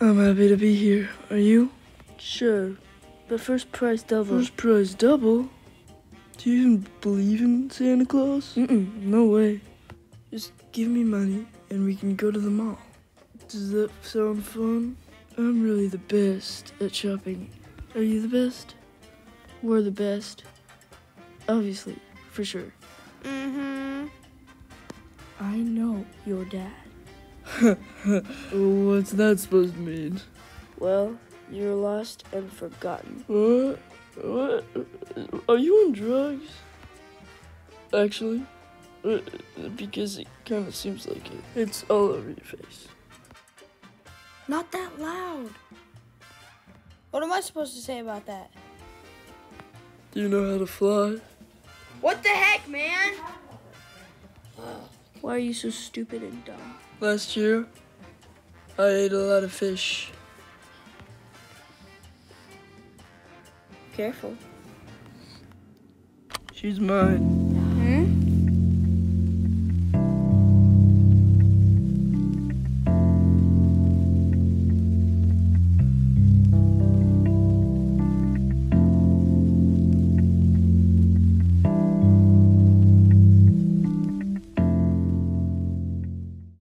I'm happy to be here. Are you? Sure, but first prize double. First prize double? Do you even believe in Santa Claus? Mm-mm. No way. Just give me money and we can go to the mall. Does that sound fun? I'm really the best at shopping. Are you the best? We're the best. Obviously, for sure. Mm-hmm. I know your dad. What's that supposed to mean? Well, you're lost and forgotten. What? What? Are you on drugs? Actually? Because it kind of seems like it. It's all over your face. Not that loud. What am I supposed to say about that? Do you know how to fly? What the heck, man? Why are you so stupid and dumb? Last year, I ate a lot of fish. Careful. She's mine. Hmm?